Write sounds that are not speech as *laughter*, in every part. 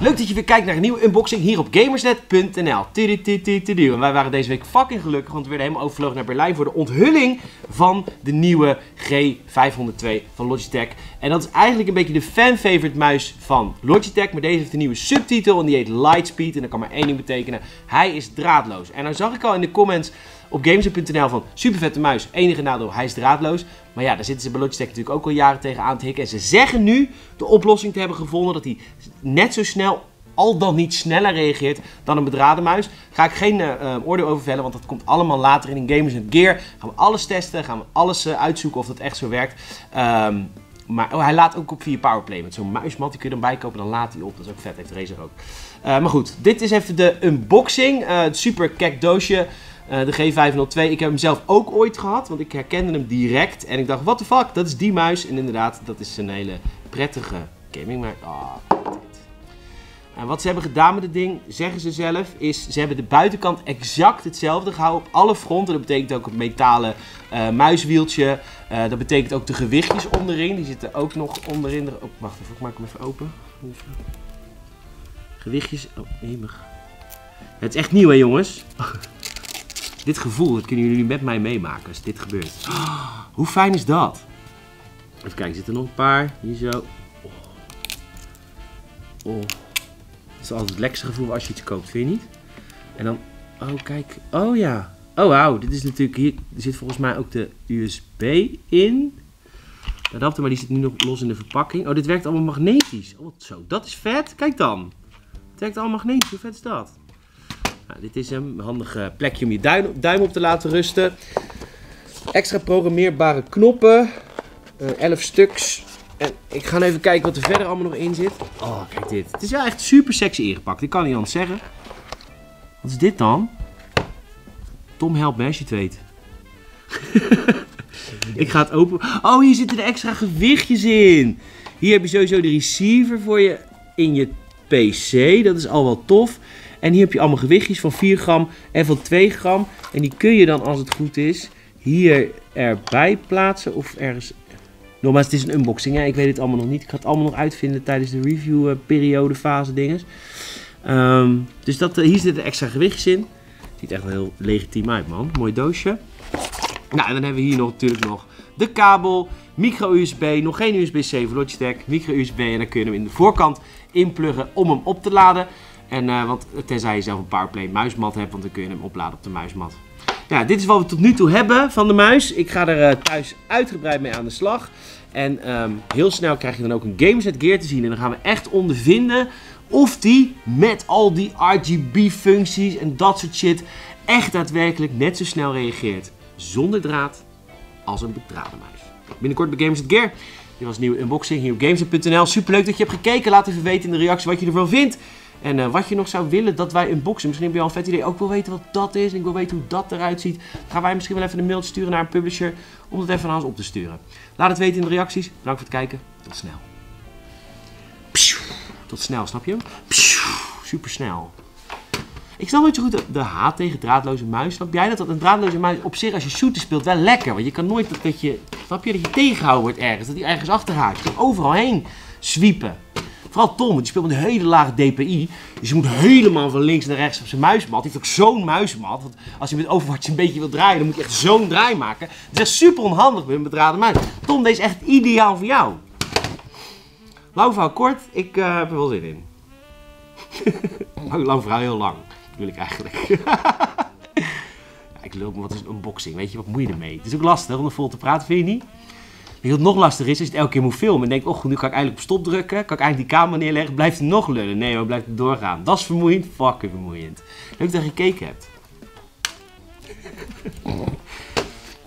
Leuk dat je weer kijkt naar een nieuwe unboxing hier op gamersnet.nl. En wij waren deze week fucking gelukkig, want we werden helemaal overvlogen naar Berlijn voor de onthulling van de nieuwe G502 van Logitech. En dat is eigenlijk een beetje de fan-favorite muis van Logitech, maar deze heeft een nieuwe subtitel en die heet Lightspeed. En dat kan maar één ding betekenen, hij is draadloos. En nou zag ik al in de comments op gamersnet.nl van super vette muis, enige nadeel, hij is draadloos. Maar ja, daar zitten ze bij Logitech natuurlijk ook al jaren tegen aan te hikken. En ze zeggen nu de oplossing te hebben gevonden dat hij net zo snel, al dan niet sneller reageert dan een bedraden muis. Ga ik geen uh, oordeel over vellen, want dat komt allemaal later in Gamers Gear. Gaan we alles testen, gaan we alles uh, uitzoeken of dat echt zo werkt. Um, maar oh, hij laat ook op via Powerplay met zo'n muismat. Die kun je dan bijkopen, dan laat hij op. Dat is ook vet, heeft Razer ook. Uh, maar goed, dit is even de unboxing. het super kek doosje. Uh, de G502. Ik heb hem zelf ook ooit gehad, want ik herkende hem direct. En ik dacht, what the fuck, dat is die muis. En inderdaad, dat is een hele prettige gaming muis. Oh, en wat ze hebben gedaan met het ding, zeggen ze zelf, is ze hebben de buitenkant exact hetzelfde gehouden op alle fronten. Dat betekent ook het metalen uh, muiswieltje. Uh, dat betekent ook de gewichtjes onderin. Die zitten ook nog onderin. Oh, wacht even, ik maak hem even open. Gewichtjes. Oh, hemig. Het is echt nieuw hè jongens. Dit gevoel, dat kunnen jullie met mij meemaken als dit gebeurt. Oh, hoe fijn is dat? Even kijken, zitten er nog een paar? Hier zo. Oh. oh. Het is altijd het lekkerste gevoel als je iets koopt, vind je niet? En dan, oh kijk, oh ja. Oh wauw, dit is natuurlijk, hier zit volgens mij ook de USB in. De adapter, maar die zit nu nog los in de verpakking. Oh, dit werkt allemaal magnetisch. Oh, zo, dat is vet. Kijk dan. Het werkt allemaal magnetisch, hoe vet is dat? Nou, dit is een handig plekje om je duim, duim, op te laten rusten. Extra programmeerbare knoppen. Uh, eh, 11 stuks. En ik ga even kijken wat er verder allemaal nog in zit. Oh, kijk dit. Het is wel echt super sexy ingepakt. Ik kan niet anders zeggen. Wat is dit dan? Tom helpt me als je het weet. *laughs* ik ga het open. Oh, hier zitten de extra gewichtjes in. Hier heb je sowieso de receiver voor je in je PC. Dat is al wel tof. En hier heb je allemaal gewichtjes van 4 gram en van 2 gram. En die kun je dan, als het goed is, hier erbij plaatsen of ergens... Nogmaals, het is een unboxing, hè? ik weet het allemaal nog niet. Ik ga het allemaal nog uitvinden tijdens de review eh, periode, fase dinges. Um, dus dat, uh, hier zitten extra gewichtjes in. Ziet echt wel heel legitiem uit, man. Mooi doosje. Nou, en dan hebben we hier nog, natuurlijk nog de kabel, micro-USB, nog geen USB-C voor Logitech, micro-USB en dan kun je hem in de voorkant inpluggen om hem op te laden. En, uh, want tenzij je zelf een Powerplay muismat hebt, want dan kun je hem opladen op de muismat. Ja, dit is wat we tot nu toe hebben van de muis. Ik ga er uh, thuis uitgebreid mee aan de slag. En um, heel snel krijg je dan ook een Gameset Gear te zien. En dan gaan we echt ondervinden of die met al die RGB functies en dat soort shit echt daadwerkelijk net zo snel reageert. Zonder draad als een bedraden muis. Binnenkort bij Gameset Gear. Dit was een nieuwe unboxing hier op Gameset.nl. Super leuk dat je hebt gekeken. Laat even weten in de reactie wat je ervan vindt. En uh, wat je nog zou willen dat wij unboxen. Misschien heb je al een vet idee. Ook wil weten wat dat is. En ik wil weten hoe dat eruit ziet. Gaan wij misschien wel even een mail sturen naar een publisher. Om het even aan ons op te sturen. Laat het weten in de reacties. Bedankt voor het kijken. Tot snel. Tot snel, snap je? Super snel. Ik snap niet zo goed de, haat tegen draadloze muis. Snap jij dat? Dat een draadloze muis op zich als je shooter speelt wel lekker. Want je kan nooit dat, dat je, snap je, dat je tegengehouden wordt ergens. Dat hij ergens achterhaakt. Je kan overal heen zwiepen. Vooral Tom, die speelt met een hele lage DPI. Dus je moet helemaal van links naar rechts op zijn muismat. Hij heeft ook zo'n muismat. Want als je met Overwatch een beetje wil draaien, dan moet je echt zo'n draai maken. Het is echt super onhandig met een bedraden muis. Tom, deze is echt ideaal voor jou. Lang verhaal kort, ik uh, heb er wel zin in. *laughs* lang verhaal heel lang, wil ik eigenlijk. *laughs* ik loop me wat is een unboxing, weet je, wat moet je ermee? Het is ook lastig om er vol te praten, vind je niet? Wat nog lastiger is, als je het elke keer moet filmen en denkt, oh, nu kan ik eigenlijk op stop drukken, kan ik eigenlijk die camera neerleggen, blijft het nog lullen. Nee hoor, blijft het doorgaan. Dat is vermoeiend, fucking vermoeiend. Leuk dat je gekeken hebt. *laughs*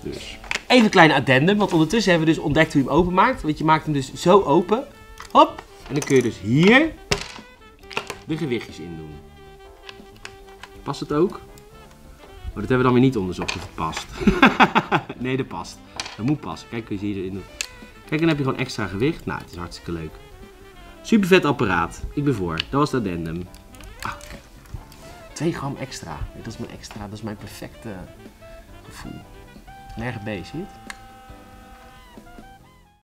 dus. Even een kleine addendum, want ondertussen hebben we dus ontdekt hoe je hem openmaakt. Want je maakt hem dus zo open, hop, en dan kun je dus hier de gewichtjes in doen. Past het ook? Maar dat hebben we dan weer niet onderzocht of het past. *laughs* nee, dat past. Dat moet passen. Kijk, kun je hier in. Kijk, dan heb je gewoon extra gewicht. Nou, het is hartstikke leuk. Super vet apparaat. Ik ben voor. Dat was de addendum. Ah, 2 gram extra. Dat is mijn extra. Dat is mijn perfecte gevoel. Nergens B, zie je het?